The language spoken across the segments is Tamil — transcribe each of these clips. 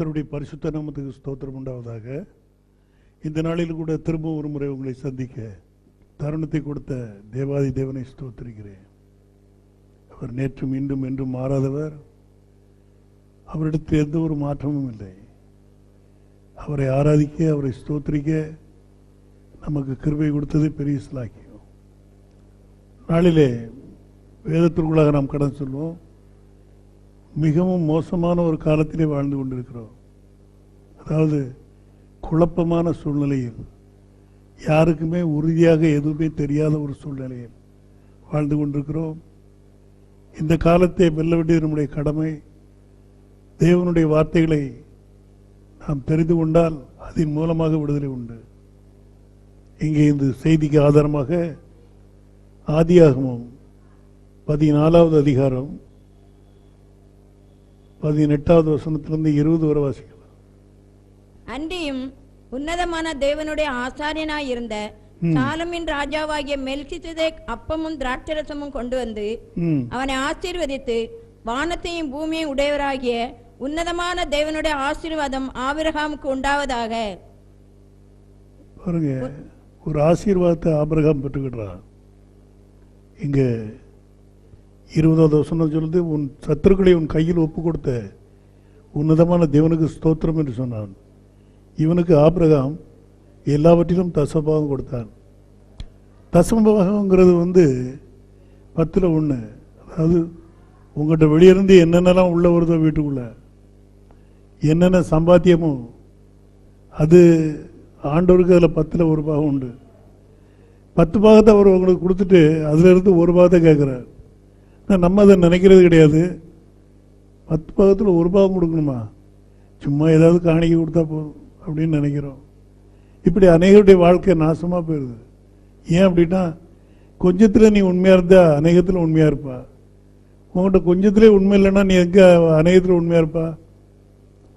கர்த்தருடைய பரிசுத்த நாமத்துக்கு ஸ்தோத்திரம் உண்டாவதாக. இந்த நாளில் கூட திரும்ப ஒரு முறை உங்களை சந்திக்க தருணத்தை கொடுத்த தேவாதி தேவனை ஸ்தோத்திரிக்கிறேன். அவர் நேற்றும் இன்றும் என்றும் மாறாதவர். அவரிடத்தில் எந்த ஒரு மாற்றமும் இல்லை. அவரை ஆராதிக்க அவரை ஸ்தோத்திரிக்க நமக்கு கிருபை கொடுத்தது பெரிய சிலாக்கியம். நாளிலே வேதத்திற்குள்ளாக நாம் கடன் சொல்வோம். மிகவும் மோசமான ஒரு காலத்திலே வாழ்ந்து கொண்டிருக்கிறோம். அதாவது குழப்பமான சூழ்நிலையில் யாருக்குமே உறுதியாக எதுவுமே தெரியாத ஒரு சூழ்நிலையில் வாழ்ந்து கொண்டிருக்கிறோம். இந்த காலத்தை வெல்ல வேண்டியது நம்முடைய கடமை. தேவனுடைய வார்த்தைகளை நாம் தெரிந்து கொண்டால் அதன் மூலமாக விடுதலை உண்டு. இங்கே இந்த செய்திக்கு ஆதாரமாக ஆதியாகமும் பதினாலாவது அதிகாரம் பதினெட்டாவது வசனத்திலிருந்து இருபது வரை வாசிக்கலாம். அன்றியும் உன்னதமான தேவனுடைய ஆசாரியனாய் இருந்த. சாலமின் ராஜாவாகிய மெல்கிசேதேக் அப்பமும் திராட்சரசமும் கொண்டு வந்து அவனை ஆசீர்வதித்து வானத்தையும் பூமியையும் உடையவராகிய உன்னதமான தேவனுடைய ஆசீர்வாதம் ஆபிரகாமுக்கு உண்டாவதாக. பாருங்க ஒரு ஆசீர்வாதத்தை ஆபிரகாம் பெற்றுக்கிட்டான் இங்க இருபதாவது வசனம் சொல்லுது உன் சத்துருக்களை உன் கையில் ஒப்பு கொடுத்த உன்னதமான தேவனுக்கு ஸ்தோத்திரம் என்று சொன்னான். இவனுக்கு ஆபிரகாம் எல்லாவற்றிலும் தசபாகம் கொடுத்தான். தசமபாகங்கிறது வந்து பத்தில் ஒன்று அதாவது உங்கள்கிட்ட வெளியிருந்து என்னென்னலாம் உள்ளே வருதோ வீட்டுக்குள்ள என்னென்ன சம்பாத்தியமோ அது ஆண்டவருக்கு அதில் பத்தில் ஒரு பாகம் உண்டு. பத்து பாகத்தை அவர் உங்களுக்கு கொடுத்துட்டு அதிலிருந்து ஒரு பாகத்தை கேட்குறார். நம்ம அதை நினைக்கிறது கிடையாது. பத்து பாகத்தில் ஒரு பாகம் கொடுக்கணுமா? சும்மா ஏதாவது காணிக்க கொடுத்தா போதும் அப்படின்னு நினைக்கிறோம். இப்படி அநேகருடைய வாழ்க்கை நாசமாக போயிடுது ஏன் அப்படின்னா கொஞ்சத்தில் நீ உண்மையாக இருந்தா அநேகத்தில் உண்மையாக இருப்பா. உங்கள்கிட்ட கொஞ்சத்திலே உண்மை இல்லைன்னா நீ எங்கே அநேகத்தில் உண்மையாக இருப்பா?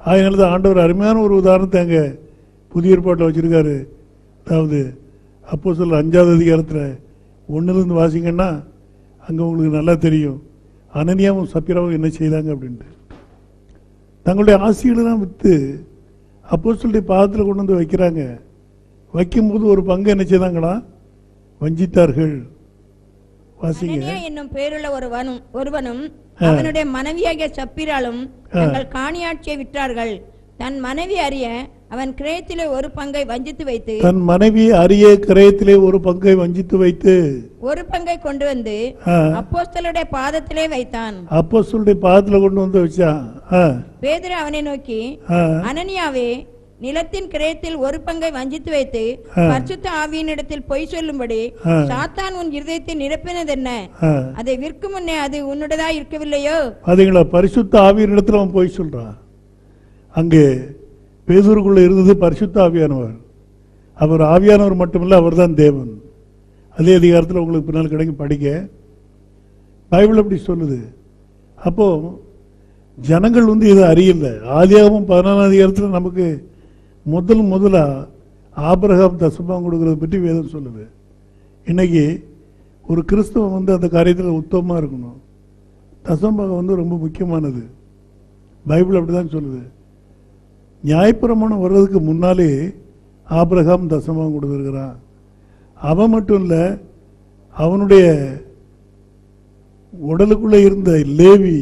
அதனால தான் ஆண்டவர் அருமையான ஒரு உதாரணத்தை அங்கே புதிய ஏற்பாட்டில் வச்சுருக்காரு. அதாவது அப்போ சொல்ல அஞ்சாவது அதிகாரத்தில் ஒன்றுலேருந்து வாசிங்கன்னா அங்கே உங்களுக்கு நல்லா தெரியும். அனனியாவும் சப்பிராவும் என்ன செய்தாங்க அப்படின்ட்டு. தங்களுடைய ஆசைகளெல்லாம் விற்று அப்போ சொல்லி பாதத்தில் கொண்டு வந்து வைக்கிறாங்க. வைக்கும்போது ஒரு பங்கு என்ன செய்தாங்களா? வஞ்சித்தார்கள். வாசிங்க. என்னும் பேருள்ள ஒருவனும் ஒருவனும் அவனுடைய மனைவியாகிய சப்பிராலும் தங்கள் காணியாட்சியை விற்றார்கள். தன் மனைவி அறிய அவன் கிரயத்திலே ஒரு பங்கை வஞ்சித்து வைத்து தன் மனைவி அரிய கிரயத்திலே ஒரு பங்கை வஞ்சித்து வைத்து ஒரு பங்கை கொண்டு வந்து ஆ, அப்போஸ்தலருடைய பாதத்திலே வைத்தான். அப்போ சொல்லி பாதத்தில் கொண்டு வந்து வச்சான் பேதுரு அவனை நோக்கி அனனியாவே நிலத்தின் கிரயத்தில் ஒரு பங்கை வஞ்சித்து வைத்து. பரிசுத்த ஆவியினிடத்தில் பொய் சொல்லும்படி. சாத்தான் உன் இருதயத்தை நிரப்பினது என்ன. அதை விற்கும் முன்னே அது உன்னுடையதா இருக்கவில்லையோ பாத்தீங்களா? பரிசுத்த ஆவியின் இடத்துல அவன் போய் சொல்றான். அங்கே பேசுவருக்குள்ளே இருந்தது பரிசுத்த ஆவியானவர். அவர் ஆவியானவர் மட்டுமல்ல அவர்தான் தேவன். அதே அதிகாரத்தில் உங்களுக்கு பின்னால் கிடைக்கும் படிக்க. பைபிள் அப்படி சொல்லுது. அப்போ ஜனங்கள் வந்து இதை அறியல. ஆதியாகவும் பதினாலாம் அதிகாரத்தில் நமக்கு முதல் முதலாக ஆபிரகாம் தசுபம் கொடுக்கறத பற்றி வேதம் சொல்லுது. இன்னைக்கு ஒரு கிறிஸ்தவம் வந்து அந்த காரியத்தில் உத்தமமாக இருக்கணும். தசம்பகம் வந்து ரொம்ப முக்கியமானது. பைபிள் அப்படிதான் சொல்லுது. நியாயப்பிரமாணம் வர்றதுக்கு முன்னாலே ஆபிரகாம் தசமம் கொடுத்துருக்கிறான். அவன் மட்டும் இல்லை அவனுடைய உடலுக்குள்ளே இருந்த லேவி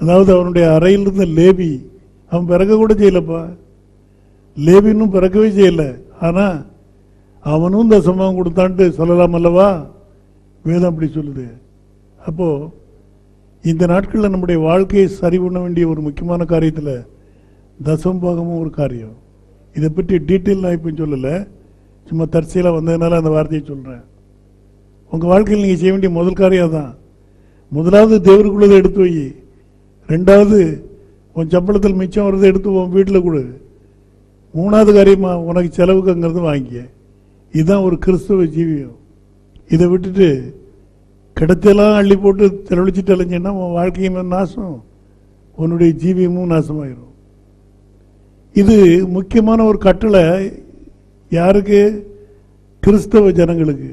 அதாவது அவனுடைய அறையில் இருந்த லேவி அவன் பிறக்க கூட செய்யலப்பா. லேவி இன்னும் பிறக்கவே செய்யல. ஆனால் அவனும் தசமாகம் கொடுத்தான்ட்டு சொல்லலாம் அல்லவா? வேதம் அப்படி சொல்லுது. அப்போது இந்த நாட்களில் நம்முடைய வாழ்க்கையை சரி பண்ண வேண்டிய ஒரு முக்கியமான காரியத்தில் தசம்பாகமும் ஒரு காரியம். இதை பற்றி டீட்டெயில் நான் இப்போ சொல்லலை. சும்மா தற்செயலாக வந்ததுனால அந்த வார்த்தையை சொல்கிறேன் உங்கள் வாழ்க்கையில் நீங்கள் செய்ய வேண்டிய முதல் காரியம் தான் முதலாவது தேவருக்குள்ளதை எடுத்து வை. ரெண்டாவது உன் சம்பளத்தில் மிச்சம் வரதை எடுத்து உன் வீட்டில் கொடு. மூணாவது காரியமாக உனக்கு செலவுக்குங்கிறது வாங்கிக்க. இதுதான் ஒரு கிறிஸ்துவ ஜீவியம். இதை விட்டுட்டு கிடத்தெல்லாம் அள்ளி போட்டு செலவழிச்சிட்டு அலைஞ்சின்னா உன் வாழ்க்கையும் நாசம். உன்னுடைய ஜீவியமும் நாசமாயிரும். இது முக்கியமான ஒரு கட்டளை. யாருக்கு? கிறிஸ்தவ ஜனங்களுக்கு.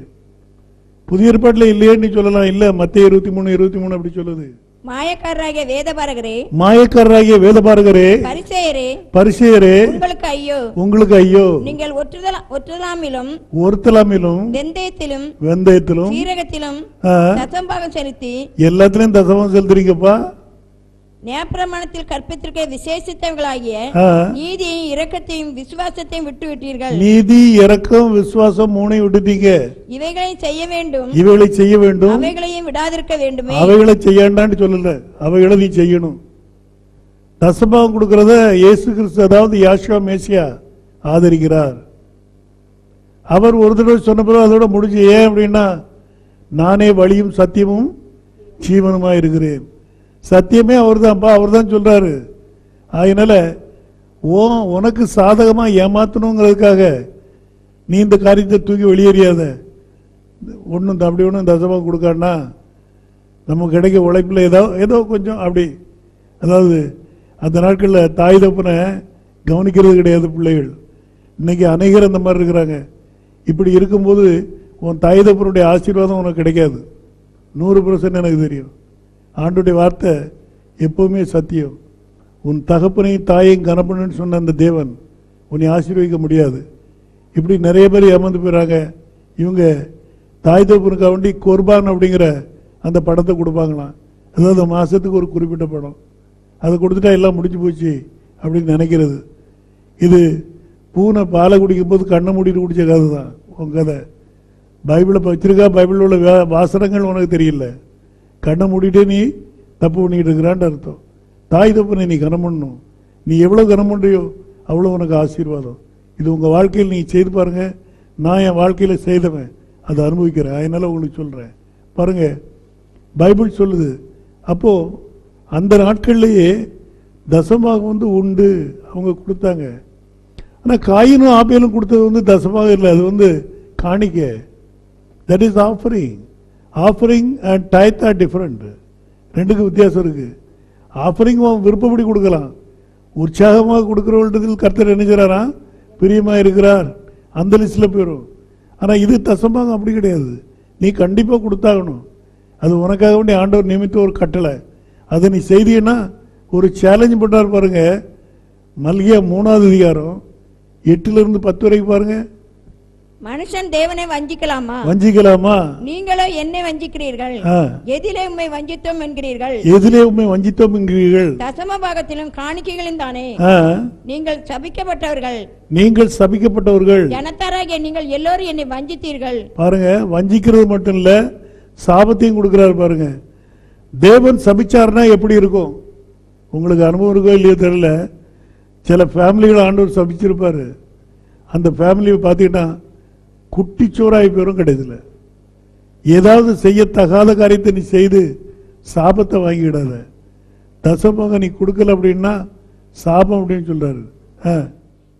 புதிய ஏற்பாட்டில் இல்லையேன்னு சொல்லலாம். இல்லை மத்திய இருபத்தி மூணு இருபத்தி மூணு அப்படி சொல்லுது. மாயக்காரராகிய வேதபாரகரே. மாயக்காரராகிய வேதபாரகரே. பரிசேயரே. பரிசெயரே. உங்களுக்கு ஐயோ. உங்களுக்கு ஐயோ. நீங்கள் ஒற்றுதலா ஒற்றுதலாமிலும் ஒருத்தலாமிலும் வெந்தயத்திலும் வெந்தயத்திலும் சீரகத்திலும் தசம்பாகம் செலுத்தி எல்லாத்துலயும் தசமம் செலுத்துறீங்கப்பா. நியாயப்பிரமாணத்தில் கற்பித்திருக்க விசேஷித்தவர்களாகிய நீதியையும் இரக்கத்தையும் விசுவாசத்தையும் விட்டு விட்டீர்கள் நீதி இரக்கம் விசுவாசம் மூணையும் விட்டுட்டீங்க. இவைகளை செய்ய வேண்டும். இவைகளை செய்ய வேண்டும். அவைகளையும் விடாதிருக்க வேண்டுமே. அவைகளை செய்யாண்டான்னு சொல்லல அவைகளை நீ செய்யணும். தசபாகம் கொடுக்கறத இயேசு கிறிஸ்து அதாவது யாஷுவா மேசியா ஆதரிக்கிறார். அவர் ஒரு தடவை சொன்ன பிறகு அதோட முடிஞ்சு ஏன் அப்படின்னா நானே வழியும் சத்தியமும் ஜீவனுமா இருக்கிறேன் சத்தியமே அவர் தான்ப்பா அவர் தான் சொல்றாரு. அதனால ஓ உனக்கு சாதகமாக ஏமாத்தணுங்கிறதுக்காக நீ இந்த காரியத்தை தூக்கி வெளியேறியாத. ஒன்றும் அப்படி ஒன்றும் தசமாக கொடுக்கான்னா நமக்கு கிடைக்க உழைப்பில் ஏதோ ஏதோ கொஞ்சம் அப்படி. அதாவது அந்த நாட்களில் தாய் தப்புனை கவனிக்கிறது கிடையாது பிள்ளைகள். இன்னைக்கு அநேகர் அந்த மாதிரி இருக்கிறாங்க. இப்படி இருக்கும்போது உன் தாய் தப்பனுடைய ஆசீர்வாதம் உனக்கு கிடைக்காது. நூறு பர்சன்ட் எனக்கு தெரியும். ஆண்டுடைய வார்த்தை எப்பவுமே சத்தியம். உன் தகப்பனையும் தாயையும் கனப்பணுன்னு சொன்ன அந்த தேவன் உன்னை ஆசீர்வதிக்க முடியாது. இப்படி நிறைய பேர் ஏமாந்து போயிறாங்க. இவங்க தாய் தகப்பனுக்காக வேண்டி குர்பான் அப்படிங்கிற அந்த படத்தை கொடுப்பாங்களாம். அதாவது மாதத்துக்கு ஒரு குறிப்பிட்ட படம். அதை கொடுத்துட்டா எல்லாம் முடிஞ்சு போச்சு அப்படின்னு நினைக்கிறது. இது பூனை பாலை குடிக்கும் போது கண்ணை மூடிட்டு குடிச்ச கதை தான் உன் கதை. பைபிளை வச்சிருக்கா பைபிளில் உள்ள வே- வாசனங்கள் உனக்கு தெரியல. கண்ணை மூடிட்டே நீ தப்பு பண்ணிக்கிட்டு இருக்கிறான்னு அர்த்தம். தாய் தப்புனை நீ கனம் பண்ணணும். நீ எவ்வளோ கனம் பண்ணுறியோ அவ்வளோ உனக்கு ஆசீர்வாதம். இது உங்கள் வாழ்க்கையில் நீ செய்து பாருங்கள் நான் என் வாழ்க்கையில் செய்தவன். அதை அனுபவிக்கிறேன். அதனால் உங்களுக்கு சொல்கிறேன் பாருங்கள் பைபிள் சொல்லுது அப்போது அந்த நாட்கள்லேயே தசமாக வந்து உண்டு. அவங்க கொடுத்தாங்க. ஆனால் காயினும் ஆப்பியலும் கொடுத்தது வந்து தசமாக இல்லை. அது வந்து காணிக்க. That is offering offering and tithe are different ரெண்டுக்கும் வித்தியாசம் இருக்கு. ஆஃபரிங் விருப்பப்படி கொடுக்கலாம். உற்சாகமாக கொடுக்கிறவர்களிடத்தில் கர்த்தர் என்ன செய்றாராம் பிரியமாக இருக்கிறார். அந்த லிஸ்ட்டில் போயிடும் ஆனால் இது தசமாக அப்படி கிடையாது. நீ கண்டிப்பாக கொடுத்தாகணும். அது உனக்காக வேண்டிய ஆண்டவர் நியமித்த ஒரு கட்டளை. அதை நீ செய்தீன்னா ஒரு சேலஞ்ச் பண்ணார் பாருங்கள் மல்கியா மூணாவது அதிகாரம் எட்டுலேருந்து பத்து வரைக்கும் பாருங்கள் மனுஷன் தேவனை வஞ்சிக்கலாமா? வஞ்சிக்கலாமா? நீங்களோ என்னை வஞ்சிக்கிறீர்கள். எதிலே உம்மை வஞ்சித்தோம் என்கிறீர்கள். எதிலே உண்மை வஞ்சித்தோம் என்கிறீர்கள். தசம பாகத்திலும் காணிக்கைகளும் தானே. நீங்கள் சபிக்கப்பட்டவர்கள். நீங்கள் சபிக்கப்பட்டவர்கள். ஜனத்தாராகிய நீங்கள் எல்லோரும் என்னை வஞ்சித்தீர்கள். பாருங்க வஞ்சிக்கிறது மட்டும் இல்ல சாபத்தையும் கொடுக்கிறாரு பாருங்க. தேவன் சபிச்சார்னா எப்படி இருக்கும்? உங்களுக்கு அனுபவம் இருக்கோ இல்லையோ தெரியல. சில ஃபேமிலிகள் ஆண்டவர் சபிச்சிருப்பாரு. அந்த ஃபேமிலியை பார்த்தீங்கன்னா குட்டிச்சோறாகி போயிரும் கிடையதுல ஏதாவது செய்யத்தகாத காரியத்தை நீ செய்து சாபத்தை வாங்கிடாத. தசமாக நீ கொடுக்கல அப்படின்னா சாபம் அப்படின்னு சொல்றாரு.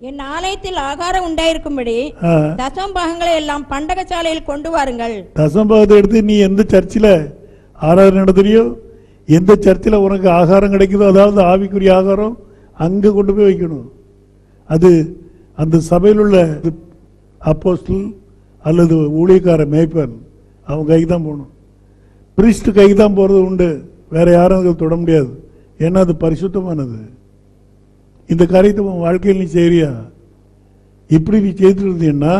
என் ஆலயத்தில் ஆகாரம் உண்டாயிருக்கும்படி ஆ. தசம் பாகங்களை எல்லாம் பண்டகசாலையில் கொண்டு வாருங்கள். தசம்பாவத்தை எடுத்து நீ எந்த சர்ச்சில் ஆராதனை நடத்துறியோ எந்த சர்ச்சில் உனக்கு ஆகாரம் கிடைக்குதோ அதாவது ஆவிக்குரிய ஆகாரம் அங்கே கொண்டு போய் வைக்கணும். அது அந்த சபையில் உள்ள அப்போஸ்டல் அல்லது ஊழியக்கார மேய்ப்பன் அவன் கைக்கு தான் போகணும். பிரிஸ்ட் கைக்கு தான் போகிறது உண்டு. வேற யாரும் அதை தொட முடியாது. ஏன்னா அது பரிசுத்தமானது. இந்த காரியத்தை உன் வாழ்க்கையில் நீ செய்றியா இப்படி நீ செய்திருந்தீங்கன்னா இருந்தீங்கன்னா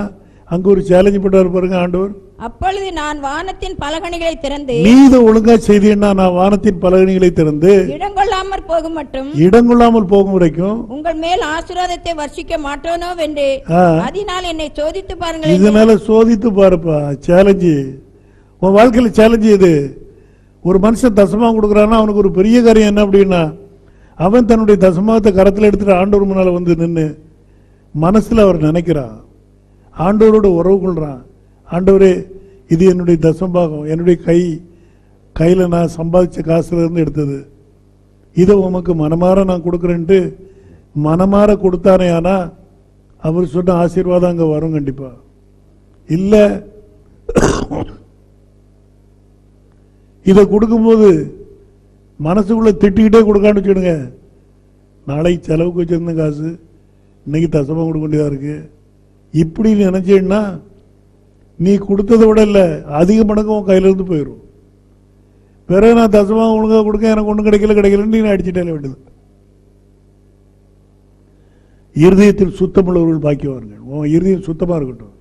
அங்கே ஒரு சேலஞ்சு பண்ணுறாரு பாருங்க ஆண்டவர். அப்பொழுது நான் வானத்தின் பலகணிகளை திறந்து நீ இதை ஒழுங்கா செய்தீன்னா நான் வானத்தின் பலகணிகளை திறந்து இடங்கொள்ளாமற் போகும் மட்டும் இடங்கொள்ளாமல் போகும் வரைக்கும் உங்கள் மேல் ஆசீர்வாதத்தை வர்ஷிக்க மாட்டோனோ வென்று? ஆ, அதனால் என்னை சோதித்து பாருங்கள் என்று. இதனால சோதித்து பாருப்பா சேலஞ்சு உன் வாழ்க்கையில சேலஞ்சு இது ஒரு மனுஷன் தசமாக கொடுக்குறான்னா அவனுக்கு ஒரு பெரிய காரியம் என்ன அப்படின்னா அவன் தன்னுடைய தசமாகத்தை கரத்தில் எடுத்துட்டு ஆண்டவர் முன்னால வந்து நின்று மனசுல அவர் நினைக்கிறான். ஆண்டவரோடு உறவு கொள்கிறான் ஆண்டவரே இது என்னுடைய தசம்பாகம் என்னுடைய கை. கையில் நான் சம்பாதிச்ச காசுலேருந்து எடுத்தது. இதை உமக்கு மனமாற நான் கொடுக்குறேன்ட்டு மனமாற கொடுத்தானே ஆனால் அவர் சொன்ன ஆசீர்வாதம் அங்கே வரும் கண்டிப்பாக இல்லை இதை கொடுக்கும்போது மனசுக்குள்ளே திட்டிக்கிட்டே கொடுக்கான்னு வச்சுடுங்க நாளைக்கு செலவுக்கு வச்சிருந்த காசு இன்னைக்கு தசமாக கொடுக்க வேண்டியதாக இருக்குது இப்படி நினைச்சேன்னா நீ கொடுத்ததை விட இல்லை அதிக மடங்கு உன் கையில இருந்து போயிடும் பிறகு நான் தசமாக ஒழுங்கா கொடுக்க எனக்கு ஒன்றும் கிடைக்கல கிடைக்கலன்னு நீ அடிச்சுட்டே வேண்டியது. இருதயத்தில் சுத்தமுள்ளவர்கள் பாக்கியவார்கள் உன் இருதயம் சுத்தமா இருக்கட்டும்.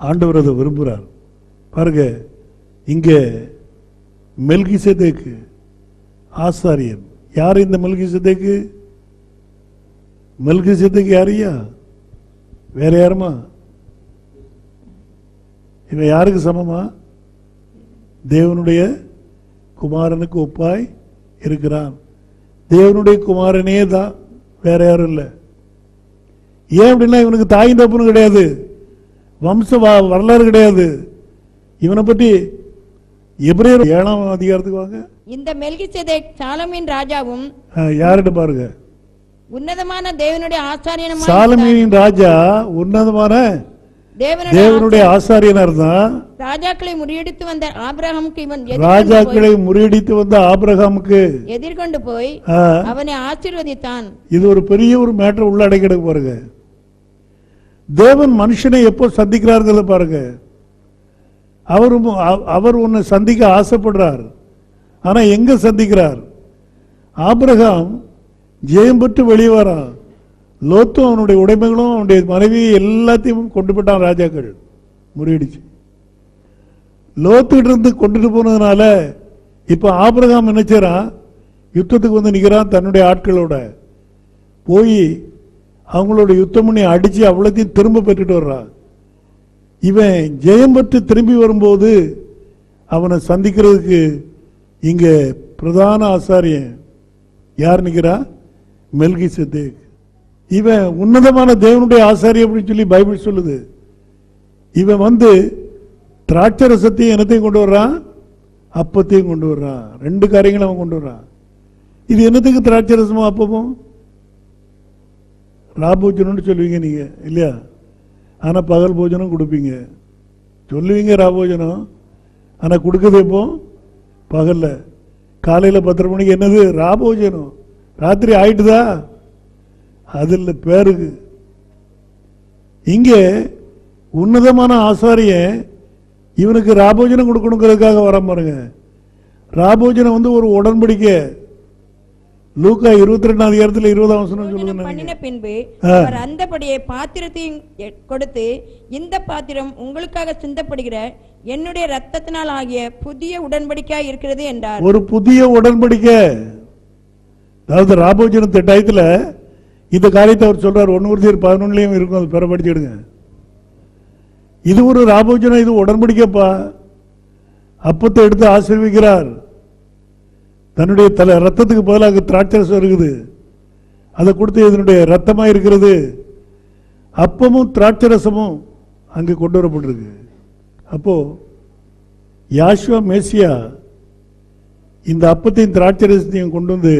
ஆண்டவர் அதை விரும்புகிறார் பாருங்க இங்க மெல்கிசேதேக்கு ஆசாரியன். யார் இந்த மெல்கிசேதேக்கு? மெல்கிசேதேக்கு யாரையா வேற யாருமா? இவன் யாருக்கு சமமா? தேவனுடைய குமாரனுக்கு ஒப்பாய் இருக்கிறான். தேவனுடைய குமாரனே தான் வேற யாரும் இல்லை. ஏன் அப்படின்னா இவனுக்கு தாயும் தப்புன்னு கிடையாது. வம்ச வரலாறு கிடையாது. இவனை பற்றி எபிரேயர் ஏழாம் அதிகாரத்துக்கு வாங்க. இந்த மெல்கிசேதேக் சாலமின் ராஜாவும் ஆ, யார்கிட்ட பாருங்க. உன்னதமான தேவனுடைய ஆசாரியனுமாய் சாலமீனின் ராஜா உன்னதமான தேவனுடைய ஆசாரியனா இருந்தான் ராஜாக்களை முறியடித்து வந்த ஆபிரகாமுக்கு இவன் ராஜாக்களை முறியடித்து வந்த ஆபிரகாமுக்கு எதிர்கொண்டு போய் அவனை ஆசீர்வதித்தான். இது ஒரு பெரிய ஒரு மேட்டர் உள்ள அடக்கிடக்கு பாருங்க. தேவன் மனுஷனை எப்போ சந்திக்கிறாருங்கிறத பாருங்க. அவர் அவர் உன்னை சந்திக்க ஆசைப்படுறார். ஆனா எங்க சந்திக்கிறார்? ஆபிரகாம் ஜெயம் பெற்று வெளியே வரான் லோத்தும் அவனுடைய உடைமைகளும் அவனுடைய மனைவி எல்லாத்தையும் கொண்டு போட்டான் ராஜாக்கள். முறியடிச்சு. லோத்துக்கிட்டு இருந்து கொண்டுட்டு போனதுனால இப்போ ஆபிரகாம் நினைச்சான் யுத்தத்துக்கு வந்து நிற்கிறான் தன்னுடைய ஆட்களோட. போய் அவங்களோட யுத்தம் பண்ணி அடித்து அவ்வளோத்தையும் திரும்ப பெற்றுட்டு வர்றான் இவன் ஜெயம் பெற்று திரும்பி வரும்போது அவனை சந்திக்கிறதுக்கு இங்கே பிரதான ஆசாரியன் யார் நிக்கிறா? மெல்கி சித்தேக். இவன் உன்னதமான தேவனுடைய ஆசாரி அப்படின்னு சொல்லி பைபிள் சொல்லுது. இவன் வந்து திராட்சை ரசத்தையும் என்னத்தையும் கொண்டு வர்றான்? அப்பத்தையும் கொண்டு வர்றான். ரெண்டு காரியங்களும் அவன் கொண்டு வர்றான். இது என்னத்துக்கு திராட்சை ரசமும் அப்பமும் ராபோஜனம்னு சொல்லுவீங்க நீங்க இல்லையா? ஆனா பகல் போஜனம் கொடுப்பீங்க. சொல்லுவீங்க ராபோஜனம் ஆனா கொடுக்குது இப்போ பகல்ல. காலையில பத்தரை மணிக்கு என்னது? ராபோஜனம் ராத்திரி ஆயிட்டுதா? அது இல்லை பேருக்கு இங்கே உன்னதமான ஆசாரியன் இவனுக்கு ராபோஜனம் கொடுக்கணுங்கிறதுக்காக வர பாருங்க. ராபோஜனம் வந்து ஒரு உடன்படிக்கை. லூக்கா இருபத்தி ரெண்டாம் அதிகாரத்தில் இருபதாம் வசனம் பண்ணின பின்பு. அவர் அந்தபடியே பாத்திரத்தையும் கொடுத்து இந்த பாத்திரம் உங்களுக்காக சிந்தப்படுகிற என்னுடைய ரத்தத்தினால் ஆகிய புதிய உடன்படிக்கையாய் இருக்கிறது என்றார். ஒரு புதிய உடன்படிக்கை. அதாவது ராபோஜன டயத்தில் இந்த காரியத்தை அவர் சொல்றார். ஒன்னு உறுதியர் பதினொன்றுலையும் இருக்கும். அது பெற இது ஒரு ராபோஜனம் இது உடன்படிக்கப்பா. அப்பத்தை எடுத்து ஆசீர்விக்கிறார். தன்னுடைய தலை ரத்தத்துக்கு பதிலாக திராட்சரசம் இருக்குது. அதை கொடுத்து இதனுடைய ரத்தமாக இருக்கிறது. அப்பமும் திராட்சரசமும் அங்கே கொண்டு வரப்பட்டிருக்கு. அப்போ யாஷ்வா மேசியா இந்த அப்பத்தையும் திராட்சரசத்தையும் கொண்டு வந்து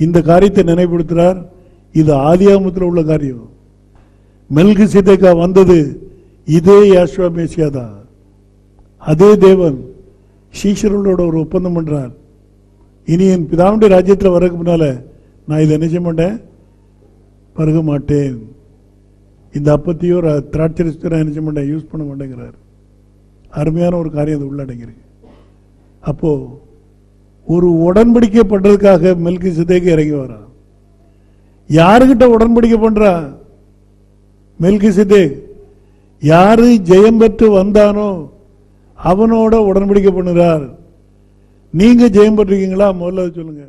இந்த காரியத்தை நினைவுபடுத்துகிறார் இது ஆதியாமத்தில் உள்ள காரியம். மெல்கு சிதைக்கா வந்தது இதே யாஷ்வா மேசியா தான். அதே தேவன் சீஷர்களோட ஒரு ஒப்பந்தம் பண்ணுறார் இனி என் பிதாவுடைய ராஜ்யத்தில் வரக்கு முன்னால் நான் இதை நினைச்ச மாட்டேன்? பருக மாட்டேன். இந்த அப்பத்தையோ ர- திராட்சரசத்தையோ நான் மாட்டேன்? யூஸ் பண்ண மாட்டேங்கிறார். அருமையான ஒரு காரியம் அது உள்ளடங்கியிருக்கு அப்போ ஒரு உடன்படிக்கை பண்றதுக்காக மெல்கி சிதைக்கு இறங்கி வரான் யாருக்கிட்ட உடன்படிக்கை பண்றா? மெல்கி சிதேக் யாரு ஜெயம் பெற்று வந்தானோ அவனோட உடன்படிக்கை பண்ணுறார். நீங்க ஜெயம் பெற்றிருக்கீங்களா? முதல்ல அதை சொல்லுங்க.